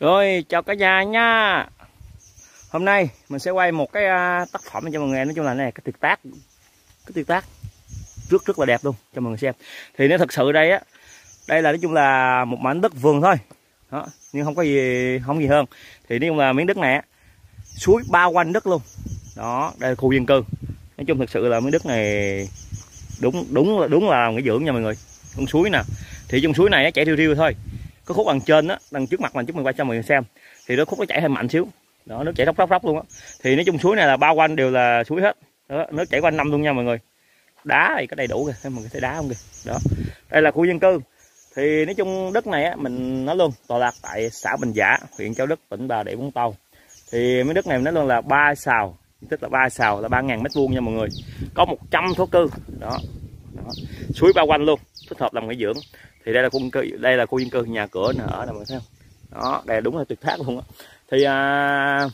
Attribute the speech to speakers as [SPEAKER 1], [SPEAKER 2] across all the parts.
[SPEAKER 1] Rồi chào cả nhà nha. Hôm nay mình sẽ quay một cái à, tác phẩm cho mọi người. Nói chung là này cái tuyệt tác Cái tuyệt tác rất rất là đẹp luôn cho mọi người xem. Thì nếu thật sự đây á Đây là nói chung là một mảnh đất vườn thôi. Đó, Nhưng không có gì không gì hơn. Thì nói chung là miếng đất này Suối bao quanh đất luôn. Đó đây là khu dân cư. Nói chung thật sự là miếng đất này Đúng đúng là đúng là nghỉ dưỡng nha mọi người. Con suối nè. Thì trong suối này nó chảy riêu riêu thôi cái khúc đằng trên đó, đằng trước mặt mình chúng mình quay cho mọi người xem thì nó khúc nó chảy hơi mạnh xíu. Đó nước chảy róc róc róc luôn á. Thì nói chung suối này là bao quanh đều là suối hết. Đó, nước chảy quanh năm luôn nha mọi người. Đá thì có đầy đủ kìa mọi người thấy đá không kìa. Đó đây là khu dân cư. Thì nói chung đất này á mình nói luôn tọa lạc tại xã Bình Giả huyện Châu Đức tỉnh Bà Rịa Vũng Tàu. Thì mấy đất này mình nói luôn là ba xào tức là ba xào là ba ngàn mét vuông nha mọi người. Có 100 thổ cư. Đó. đó. Suối bao quanh luôn thích hợp làm nghỉ dưỡng thì đây là khu dân cư đây là khu dân cư nhà cửa nè ở nè mọi thấy không? Đó đây đúng là tuyệt thác luôn á. Thì à,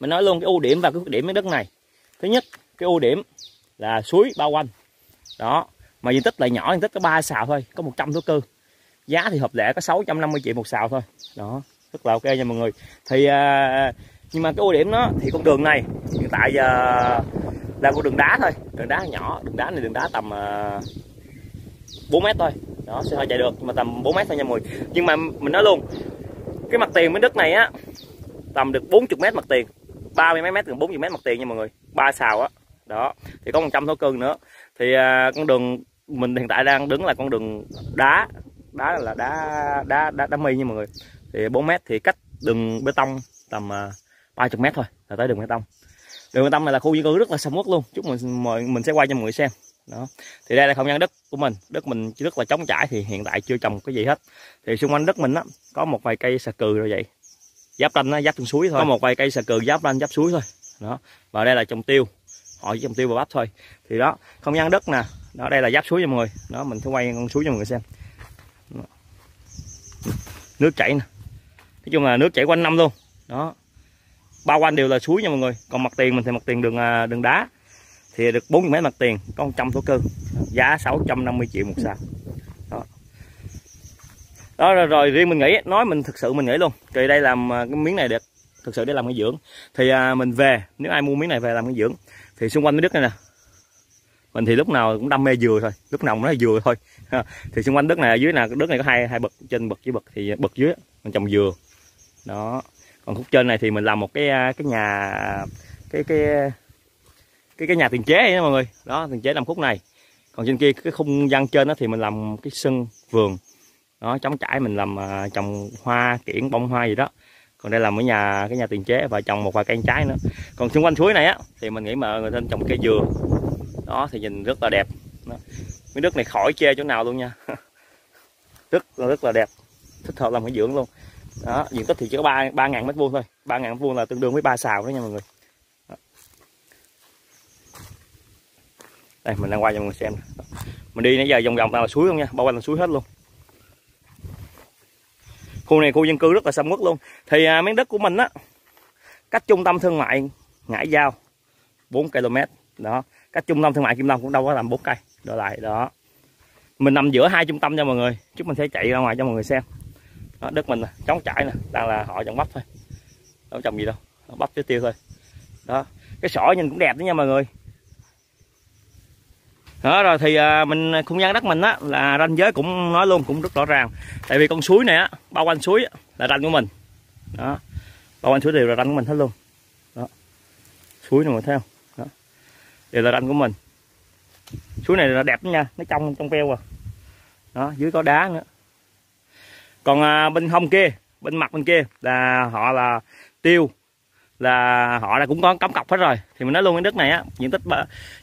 [SPEAKER 1] mình nói luôn cái ưu điểm và cái khuyết điểm cái đất này. Thứ nhất cái ưu điểm là suối bao quanh. Đó mà diện tích lại nhỏ diện tích có ba xào thôi có 100 thổ cư giá thì hợp lệ có 650 triệu một xào thôi. Đó rất là ok nha mọi người. Thì à, nhưng mà cái ưu điểm nó thì con đường này hiện tại giờ là con đường đá thôi. Đường đá nhỏ đường đá này đường đá tầm à, 4 mét thôi đó sẽ hơi chạy được nhưng mà tầm 4 mét thôi nha mọi người. Nhưng mà mình nói luôn cái mặt tiền miếng đất này á tầm được 40 mét mặt tiền. 30 mấy mét gần 40 mét mặt tiền nha mọi người. Ba xào á. Đó thì có 100 thổ cưng nữa. Thì à, con đường mình hiện tại đang đứng là con đường đá. Đá là đá đá đá, đá mi nha mọi người. Thì 4 mét thì cách đường bê tông tầm à, 30 mét thôi là tới đường bê tông. Đường bê tông này là khu dân cư rất là sầm uất luôn. Chúc mình mời mình sẽ quay cho mọi người xem đó. Thì đây là không gian đất của mình. Đất mình rất là trống trải thì hiện tại chưa trồng cái gì hết. Thì xung quanh đất mình á, có một vài cây xà cừ rồi vậy. Giáp ranh nó giáp trong suối thôi. Có một vài cây xà cừ giáp ranh, giáp suối thôi. Đó. Và đây là trồng tiêu. Họ chỉ trồng tiêu và bắp thôi. Thì đó, không gian đất nè. Đó, đây là giáp suối cho mọi người. Đó, mình sẽ quay con suối cho mọi người xem. Đó. nước chảy nè. Nói chung là nước chảy quanh năm luôn. Đó. Bao quanh đều là suối nha mọi người. Còn mặt tiền, mình thì mặt tiền đường à, đường đá thì được 40 mét mặt tiền có 100 thổ cư. Giá 650 triệu một sào đó. Đó rồi, rồi riêng mình nghĩ nói mình thực sự mình nghĩ luôn. Thì đây làm à, cái miếng này được thực sự để làm cái dưỡng. Thì à, mình về nếu ai mua miếng này về làm cái dưỡng. Thì xung quanh cái đất này nè. Mình thì lúc nào cũng đam mê dừa thôi. Lúc nào cũng nói dừa thôi. Thì xung quanh đất này ở dưới nè đất này có hai hai bậc trên bậc dưới bậc. Thì bậc dưới mình trồng dừa. Đó. Còn khúc trên này thì mình làm một cái à, cái nhà cái cái cái cái nhà tiền chế ấy đó mọi người. Đó tiền chế 5 khúc này. Còn trên kia cái không gian trên đó thì mình làm cái sân vườn. Đó chống trải mình làm uh, trồng hoa kiển bông hoa gì đó. Còn đây là cái nhà cái nhà tiền chế và trồng một vài cây trái nữa. Còn xung quanh suối này á thì mình nghĩ mà người ta trồng cây dừa. Đó thì nhìn rất là đẹp. Đó. miếng đất này khỏi che chỗ nào luôn nha. Rất là rất là đẹp. Thích hợp làm cái dưỡng luôn. Đó diện tích thì chỉ có ba ba ngàn mét vuông thôi. Ba ngàn mét vuông là tương đương với ba xào đó nha mọi người. Đây mình đang quay cho mọi người xem mình đi nãy giờ vòng vòng là suối không nha bao quanh là suối hết luôn. Khu này khu dân cư rất là sầm uất luôn. Thì à, miếng đất của mình á cách trung tâm thương mại ngãi giao 4 km. Đó cách trung tâm thương mại kim long cũng đâu có làm bốn cây. Đổ lại đó. Mình nằm giữa hai trung tâm cho mọi người. Chúng mình sẽ chạy ra ngoài cho mọi người xem. Đó, đất mình trống trải nè. Đang là họ trồng bắp thôi. Đâu trồng gì đâu. Bắp với tiêu thôi. Đó cái sỏi nhìn cũng đẹp đó nha mọi người đó rồi thì à, mình à, không gian đất mình á là ranh giới cũng nói luôn cũng rất rõ ràng. Tại vì con suối này á bao quanh suối là ranh của mình. Đó bao quanh suối đều là ranh của mình hết luôn. Đó suối này mà thấy không? Đó đều là ranh của mình. Suối này là đẹp nha nó trong trong veo à. Đó dưới có đá nữa. Còn à, bên hông kia bên mặt bên kia là họ là tiêu là họ là cũng có cắm cọc hết rồi. Thì mình nói luôn cái đất này á diện tích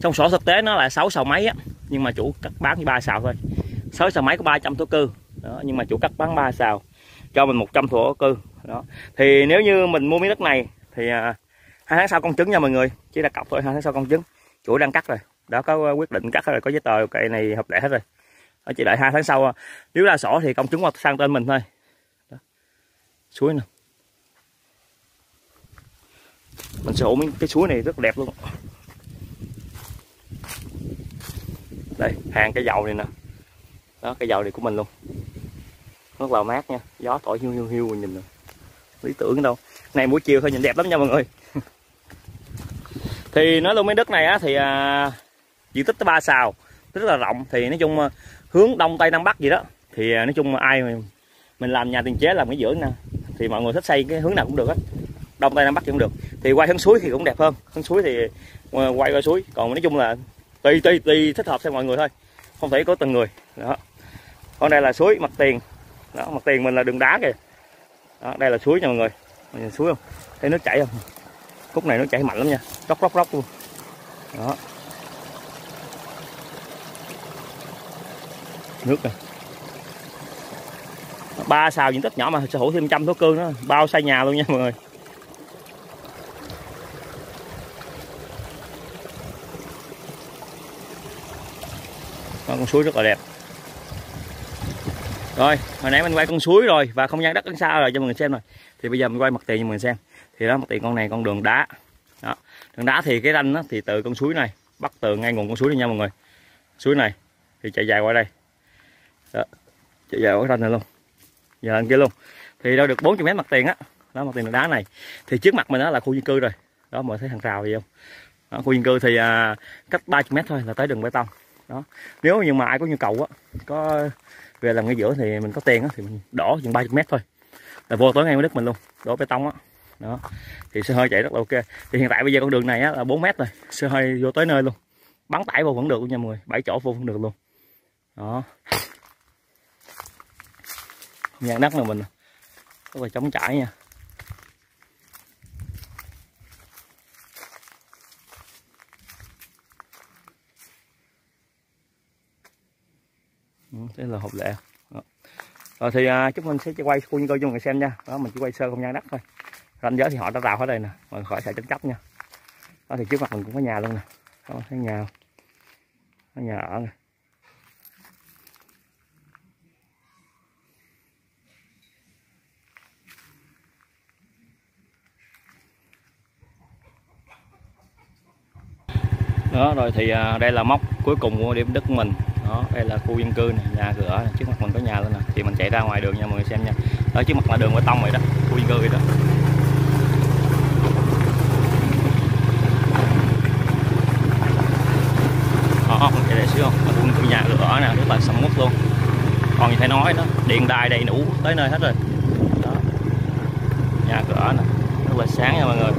[SPEAKER 1] trong sổ thực tế nó là 6 sào mấy á nhưng mà chủ cắt bán chỉ ba sào thôi. 6 sào mấy có 300 thổ cư đó, nhưng mà chủ cắt bán ba sào cho mình 100 thổ cư đó. Thì nếu như mình mua miếng đất này thì à, hai tháng sau công chứng nha mọi người chỉ là cọc thôi hai tháng sau công chứng. Chủ đang cắt rồi đó có quyết định cắt rồi có giấy tờ cây này hợp lệ hết rồi. Đó, chỉ đợi hai tháng sau à. nếu là sổ thì công chứng sang tên mình thôi. Đó. suối nè mình sẽ ôm cái suối này rất đẹp luôn. Đây hàng cái dầu này nè. Đó cái dầu này của mình luôn. Rất là mát nha. Gió thổi hiu hiu hiu nhìn nè. Lý tưởng đâu. Này buổi chiều thôi nhìn đẹp lắm nha mọi người. Thì nói luôn mấy đất này á thì à, diện tích tới ba xào rất là rộng. Thì nói chung à, hướng đông tây nam bắc gì đó. Thì à, nói chung ai mình làm nhà tiền chế làm cái giữa nè. Thì mọi người thích xây cái hướng nào cũng được hết đông tây nam bắc cũng được. Thì quay hướng suối thì cũng đẹp hơn. Hướng suối thì ờ, quay qua suối. Còn nói chung là tùy tùy tùy thích hợp theo mọi người thôi. Không thể có từng người. Đó. Còn đây là suối mặt tiền. Đó mặt tiền mình là đường đá kìa. Đó, đây là suối nha mọi người. Mọi nhìn suối không? Thấy nước chảy không? Khúc này nó chảy mạnh lắm nha. Róc róc róc luôn. Đó. Nước này ba xào diện tích nhỏ mà sở hữu thêm trăm thố cương đó bao xây nhà luôn nha mọi người. Suối rất là đẹp. Rồi hồi nãy mình quay con suối rồi và không gian đất đằng xa rồi cho mọi người xem rồi. Thì bây giờ mình quay mặt tiền cho mọi người xem. Thì đó mặt tiền con này con đường đá. Đó. Đường đá thì cái ranh đó, thì từ con suối này bắt từ ngay nguồn con suối đi nha mọi người. Suối này thì chạy dài qua đây. Đó. chạy dài qua ranh này luôn. Giờ lên kia luôn. Thì đâu được 40 mét mặt tiền á. Đó mặt tiền đường đá này. Thì trước mặt mình đó là khu dân cư rồi. Đó mọi thấy thằng rào gì không? Đó, khu dân cư thì à, cách 30 mét thôi là tới đường bê tông đó. Nếu như mà ai có nhu cầu á có về làm ngay giữa thì mình có tiền á thì mình đổ chừng 30 mét thôi. Là vô tới ngay với đất mình luôn đổ bê tông á. Đó. Thì xe hơi chạy rất là ok. Thì hiện tại bây giờ con đường này á, là 4 mét rồi xe hơi vô tới nơi luôn. Bắn tải vô vẫn được nha mọi người bảy chỗ vô vẫn được luôn. Đó. Nhà đất là mình rất là chống chảy nha. Đây là hộp lệ. Đó. rồi thì à, chúng mình sẽ quay khu dân cơ cho mọi người xem nha. Đó mình chỉ quay sơ không gian đất thôi. Ranh giới thì họ đã rào ở đây nè. Mọi khỏi sợ tranh chấp nha. Đó thì trước mặt mình cũng có nhà luôn nè. Đó, thấy nhà có nhà ở nè. Đó rồi thì à, đây là móc cuối cùng của điểm đất của mình đó, đây là khu dân cư này, nhà cửa này. trước mặt mình có nhà luôn nè. Thì mình chạy ra ngoài đường nha, mọi người xem nha. Đó, trước mặt là đường bê tông vậy đó, khu dân cư vậy đó. Đó không chạy đây xíu không là khu dân cư nhà cửa nè, rất là sầm uất luôn. Còn như phải nói đó điện đài đầy đủ, tới nơi hết rồi. Đó, nhà cửa nè, rất là sáng nha mọi người.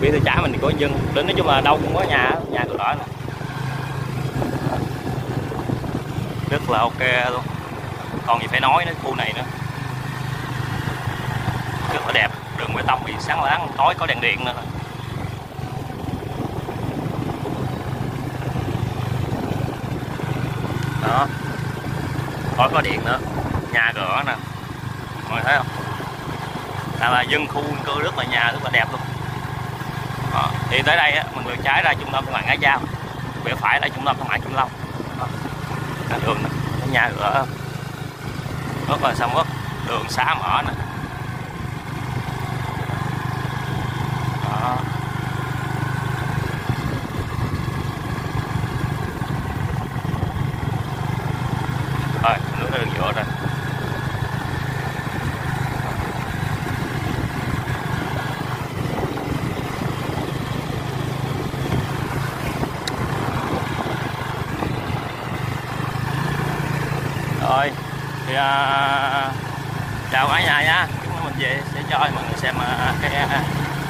[SPEAKER 1] Phía tay trái mình thì có dân, đến nói chung là đâu cũng có nhà nhà cửa nè. Rất là ok luôn. Còn gì phải nói nữa khu này nữa. Rất là đẹp. Đường bê tông thì sáng láng tối có đèn điện nữa đó. Tối có điện nữa. Nhà cửa nè. Mọi người thấy không? Là, là dân khu dân cư rất là nhà rất là đẹp luôn. Đó. thì tới đây á, mình vừa trái ra trung tâm thương mại Ngã Giao bên phải là trung tâm thương mại Trung Long. Đó. À, đường nhà cửa. Rất là sầm uất đường xá mở nè đó. rồi nước đường giữa rồi rồi. Thì à, chào cả nhà nha. Chúng mình về sẽ cho mọi người xem à, cái à,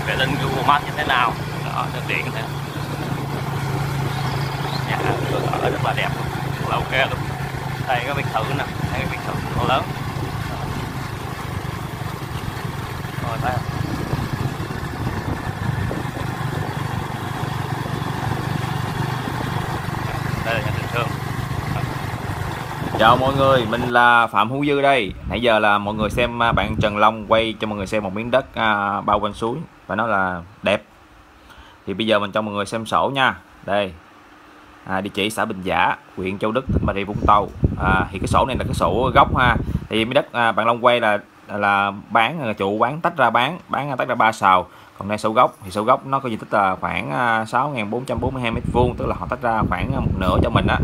[SPEAKER 1] vệ tinh Google Maps như thế nào. Đó thực điện thế nhà cửa ở rất là đẹp. Rất là ok luôn. Đây có biệt thự nè. Đây cái biệt thự to lớn rồi thấy không? đây là nhà tình thương
[SPEAKER 2] Chào mọi người, mình là Phạm Hữu Dư đây. Nãy giờ là mọi người xem à, bạn Trần Long quay cho mọi người xem một miếng đất à, bao quanh suối và nó là đẹp. Thì bây giờ mình cho mọi người xem sổ nha. Đây. À, địa chỉ xã Bình Giả, huyện Châu Đức, tỉnh Bà Rịa Vũng Tàu. À, thì cái sổ này là cái sổ gốc ha. Thì miếng đất à, bạn Long quay là là bán là chủ bán tách ra bán, bán à, tách ra ba sào. Còn đây sổ gốc thì sổ gốc nó có diện tích là khoảng à, 6.442 m2, tức là họ tách ra khoảng à, một nửa cho mình á.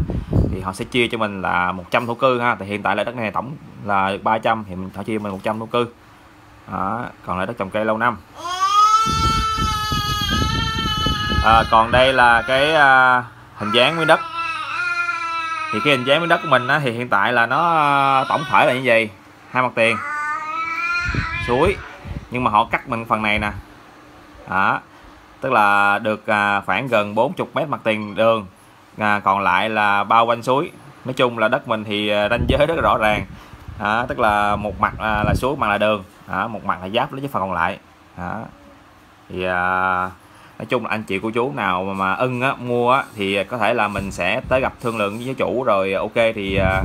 [SPEAKER 2] Thì họ sẽ chia cho mình là 100 thổ cư ha thì hiện tại là đất này tổng là được 300 thì mình họ chia mình 100 thổ cư. Đó, còn lại đất trồng cây lâu năm. À, còn đây là cái à, hình dáng nguyên đất. Thì cái hình dáng miếng đất của mình á, thì hiện tại là nó à, tổng thể là như vậy. Hai mặt tiền suối. Nhưng mà họ cắt mình phần này nè đó. Tức là được à, khoảng gần 40 mét mặt tiền đường. À, còn lại là bao quanh suối. Nói chung là đất mình thì à, ranh giới rất rõ ràng. À, tức là một mặt à, là suối mặt là đường. À, một mặt là giáp lấy cái phần còn lại. À, thì à, nói chung là anh chị cô chú nào mà, mà ưng á, mua á, thì có thể là mình sẽ tới gặp thương lượng với chủ rồi à, ok thì à,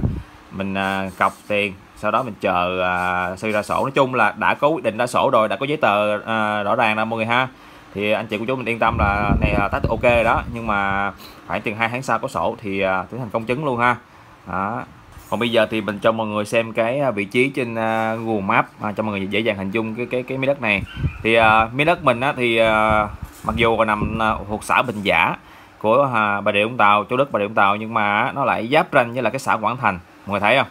[SPEAKER 2] mình à, cọc tiền sau đó mình chờ à, suy ra sổ. Nói chung là đã có quyết định ra sổ rồi đã có giấy tờ à, rõ ràng là mọi người ha. Thì anh chị của chú mình yên tâm là này là tách ok rồi đó. Nhưng mà phải chừng hai tháng sau có sổ thì à, tiến hành công chứng luôn ha. Đó. còn bây giờ thì mình cho mọi người xem cái à, vị trí trên uh, Google Maps à, cho mọi người dễ dàng hình dung cái cái cái miếng đất này. Thì uh, miếng đất mình á, thì uh, mặc dù còn nằm uh, thuộc xã Bình Giả của uh, Bà Rịa Vũng Tàu châu đất Bà Rịa Vũng Tàu nhưng mà nó lại giáp ranh với là cái xã Quảng Thành. Mọi người thấy không?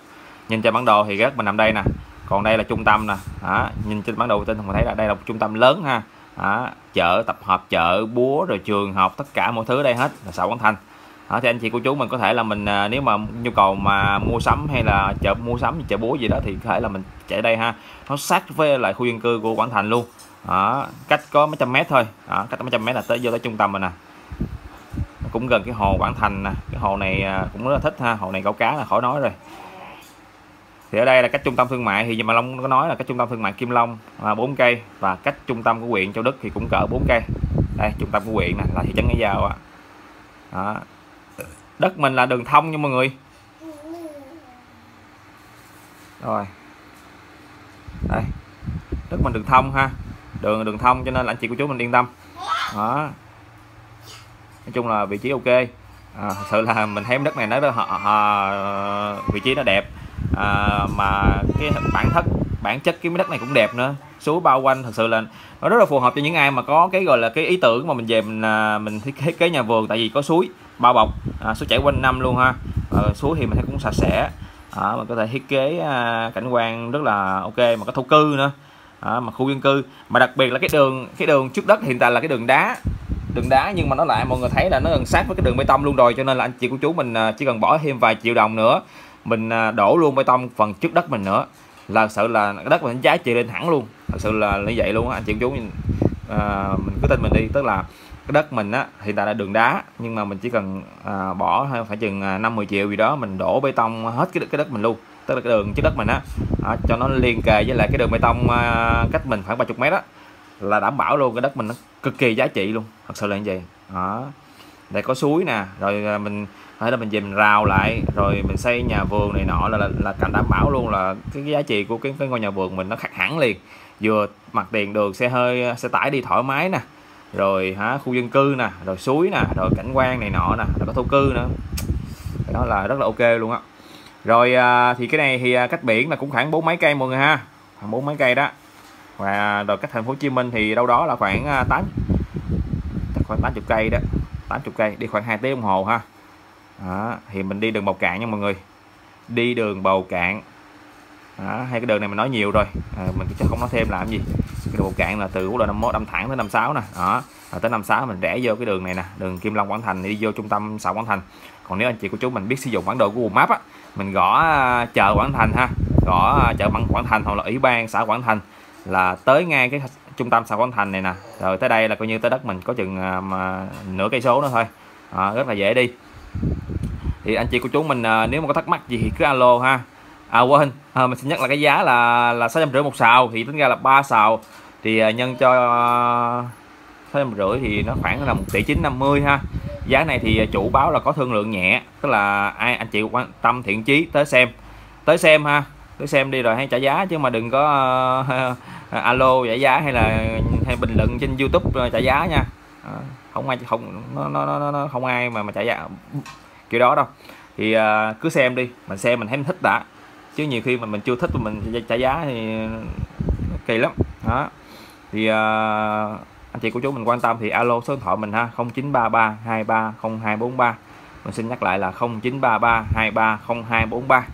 [SPEAKER 2] Nhìn trên bản đồ thì rất mình nằm đây nè. Còn đây là trung tâm nè. Đó. nhìn trên bản đồ tin mình thấy là đây là một trung tâm lớn ha. Đó. chợ tập hợp chợ búa rồi trường học tất cả mọi thứ ở đây hết là xã Quảng Thành. Đó, thì anh chị cô chú mình có thể là mình à, nếu mà nhu cầu mà mua sắm hay là chợ mua sắm chợ búa gì đó thì có thể là mình chạy đây ha. Nó sát với lại khu dân cư của Quảng Thành luôn. Đó, cách có mấy trăm mét thôi. Đó, cách mấy trăm mét là tới vô tới trung tâm rồi nè. Cũng gần cái hồ Quảng Thành nè. Cái hồ này à, cũng rất là thích ha. Hồ này câu cá là khỏi nói rồi thì ở đây là cách trung tâm thương mại thì mà Long có nói là cách trung tâm thương mại Kim Long là 4 cây và cách trung tâm của huyện Châu Đức thì cũng cỡ 4 cây. Đây trung tâm của huyện nè là thị trấn Cái dao á. Đó. đất mình là đường thông nha mọi người. Rồi. Đây. Đất mình đường thông ha. Đường đường thông cho nên là anh chị của chú mình yên tâm. Đó. Nói chung là vị trí ok. À, thật sự là mình thấy đất này nó họ ờ, ờ, vị trí nó đẹp à, mà cái bản thất bản chất cái miếng đất này cũng đẹp nữa. Suối bao quanh thật sự là nó rất là phù hợp cho những ai mà có cái gọi là cái ý tưởng mà mình về mình à, mình thiết kế nhà vườn. Tại vì có suối bao bọc à, suối chảy quanh năm luôn ha. À, suối thì mình thấy cũng sạch sẽ. Ờ, à, mình có thể thiết kế à, cảnh quan rất là ok. Mà có thổ cư nữa. À, mà khu dân cư. Mà đặc biệt là cái đường cái đường trước đất hiện tại là cái đường đá. Đường đá nhưng mà nó lại mọi người thấy là nó gần sát với cái đường bê tông luôn rồi. Cho nên là anh chị của chú mình à, chỉ cần bỏ thêm vài triệu đồng nữa mình à, đổ luôn bê tông phần trước đất mình nữa. Là sợ sự là cái đất mình giá trị lên hẳn luôn. Thật sự là như vậy luôn á anh chị chú mình à, mình cứ tin mình đi. Tức là cái đất mình á hiện tại là đường đá nhưng mà mình chỉ cần à, bỏ phải chừng à, năm mười triệu gì đó mình đổ bê tông hết cái cái đất mình luôn. Tức là cái đường trước đất mình á à, cho nó liên kề với lại cái đường bê tông à, cách mình khoảng 30 mét á là đảm bảo luôn cái đất mình nó cực kỳ giá trị luôn. Thật sự là như vậy. Đó đây có suối nè rồi à, mình hay là mình dìm rào lại rồi mình xây nhà vườn này nọ là là, là cảnh đảm bảo luôn là cái, giá trị của cái, cái ngôi nhà vườn mình nó khác hẳn liền. Vừa mặt tiền đường xe hơi à, xe tải đi thoải mái nè rồi hả khu dân cư nè rồi suối nè rồi cảnh quan này nọ nè rồi có thổ cư nữa. Đó là rất là ok luôn á. Rồi à, thì cái này thì à, cách biển là cũng khoảng bốn mấy cây mọi người ha. Khoảng bốn mấy cây đó. Và à, rồi cách thành phố Hồ Chí Minh thì đâu đó là khoảng à, tám khoảng 80 cây đó. 80 cây đi khoảng 2 tiếng đồng hồ ha. Đó, thì mình đi đường bầu cạn nha mọi người. Đi đường bầu cạn. Đó, hai cái đường này mình nói nhiều rồi. À, mình chắc không nói thêm làm gì. Cái đường bầu cạn là từ quốc lộ 51 đâm thẳng tới 56 nè. Đó rồi tới 56 mình rẽ vô cái đường này nè đường Kim Long Quảng Thành đi vô trung tâm xã Quảng Thành. Còn nếu anh chị của chú mình biết sử dụng bản đồ của Google Maps á mình gõ à, chợ Quảng Thành ha. Gõ à, chợ Quảng Quảng Thành hoặc là ủy ban xã Quảng Thành là tới ngay cái trung tâm xã Quảng Thành này nè. Rồi tới đây là coi như tới đất mình có chừng à, mà nửa cây số nữa thôi. À, rất là dễ đi. Thì anh chị của chú mình à, nếu mà có thắc mắc gì thì cứ alo ha. À quên à, mình xin nhắc là cái giá là là sáu trăm rưỡi một xào thì tính ra là ba xào thì à, nhân cho sáu trăm rưỡi thì nó khoảng là một tỷ chín năm mươi ha. Giá này thì chủ báo là có thương lượng nhẹ tức là ai anh chị quan tâm thiện chí tới xem. Tới xem ha cứ xem đi rồi hãy trả giá chứ mà đừng có uh, alo trả giá hay là hay bình luận trên youtube trả giá nha. À, không ai không nó, nó, nó, nó không ai mà mà trả giá kiểu đó đâu. Thì uh, cứ xem đi mình xem mình thấy mình thích đã. Chứ nhiều khi mà mình chưa thích mình trả giá thì kỳ lắm. Đó. Thì uh, anh chị của chú mình quan tâm thì alo số điện thoại mình ha 0933 230243 mình xin nhắc lại là 0933 230243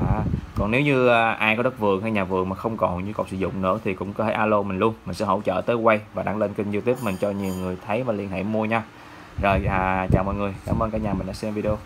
[SPEAKER 2] à, còn nếu như à, ai có đất vườn hay nhà vườn mà không còn nhu cầu sử dụng nữa thì cũng có thể alo mình luôn. Mình sẽ hỗ trợ tới quay và đăng lên kênh youtube mình cho nhiều người thấy và liên hệ mua nha. Rồi à, chào mọi người. Cảm ơn cả nhà mình đã xem video.